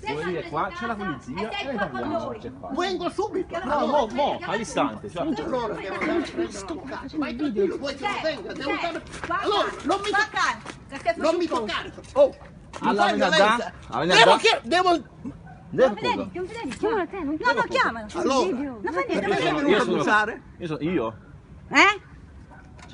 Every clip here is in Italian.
e ne qua con parliamo. noi. C'è qua. Vengo subito. No, mo, mo, all'istante. Cioè, Allora devo andare a prendere sto cazzo. Ma tranquillo, vuoi che lo venga? Devo andare... Qua, Allora, non mi, qua, qua. Che stai non mi toccare. Oh, Alla venerdà? Devo che... Devo... Non culo. non vedete, chiamalo te. No, no, chiamalo. Allora, Non fa niente, non sei fa abusare? Io sono io. Eh?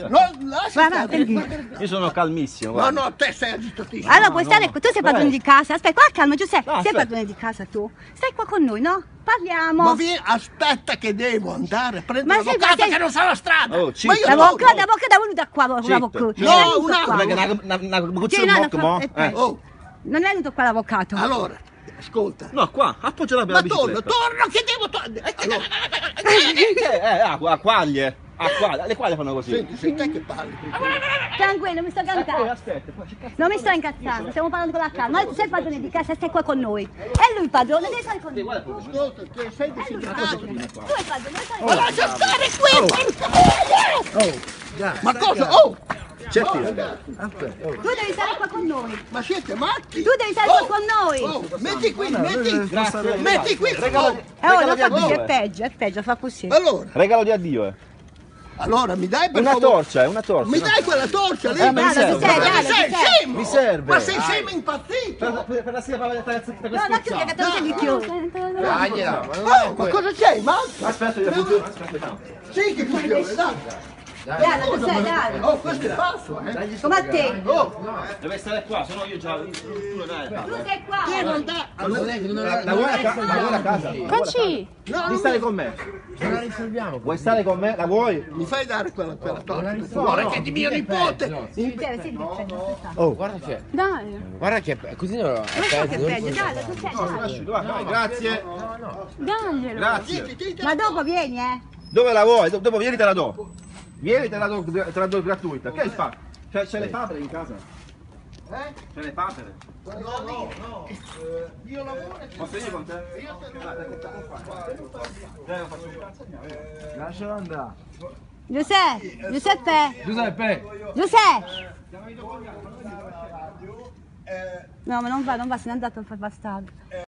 Cioè, No, lascia Guarda, stare. prendi. Io sono calmissimo. No, guarda. no, te sei agitatissimo. Allora puoi no, stare no. qua, tu sei padrone Vai. di casa, aspetta, qua calma Giuseppe, No, sei aspetta. padrone di casa tu, stai qua con noi, no? Parliamo. Ma vieni, aspetta che devo andare a prendere Ma sei- l'avvocato ma sei- che non sa la strada. Oh, ma zitto. io L'avvocato, no, l'avvocato è venuta qua, Zitto. l'avvocato. No, Non è venuto un qua. Perché una, una, una Sì, no, di no, mock, mo? aspetta. Eh. Oh, Non è venuto qua l'avvocato. allora, ascolta. No, qua, appoggia la, la Ma torno, bicicletta. torno, che devo tornare. Allora, Eh, eh, a, a quaglie. A quaglie. Le quaglie fanno così. senti, sei te che parli. Tranquillo, mi sto Eh, cantando. aspetta, poi c'è cazzo. Non mi sto incazzando, stiamo parlando con la calma. Tu sei il padrone di casa, stai qua con noi. E lui il padrone, devi stare con noi. Ascolta, che sei lui il disintegrato. padrone. Tu sei il padrone, devi stare Ma con noi. lascia stare qui, porca Ma cosa? Oh, Certi. Tu devi stare qua con noi. ma siete matti? Tu devi stare Oh, qua con noi. Oh, metti qui, metti. Grazie. Metti qui. Regalo, Oh, Eh, oh, regalo di fa così, addio. è eh. peggio, è peggio, fa così. Allora, Regalo di addio, eh. Allora mi dai per Una favore? torcia, è una torcia. Mi dai quella torcia lì? Eh, ma mi serve. Ma sei scemo? Mi serve. Ma sei Dai. scemo impazzito? Per, per, la sera per, per, per, per No, no, che te lo sei chiuso. Dagliela, ma cosa c'è? Ma Aspetta, io funziona. Aspetta. sì che funziona, dai. Dai, tu sei, dai. Oh, questo è falso, eh. Come a te. Oh, Deve stare qua, sennò io già. Tu sei qua. devo andare. non è non La, vuoi a ca- la vuoi a casa? No, Vuoi non stare con me? non la risolviamo. Vuoi stare con me? La vuoi? mi fai dare quella, no, Guarda no, che di mio nipote. Oh, guarda che. Dai. Guarda che così non lo so che peggio, dai, tu sei, dai. Dai, dai, grazie. Daglielo. Grazie. Ma dopo vieni, eh. Dove la vuoi? Do- Dopo vieni te la do. Vieni te la do, te la do gratuita. Che fa? C'è, c'è le papere in casa? Eh? C'è le papere? No, no, no. Eh, Io lavoro e Posso venire con te? Dai, lo faccio io. Lascialo andare. Giuseppe, Giuseppe, Giuseppe. Giuseppe. No, ma non va, non va, se n'è andato a far bastardo.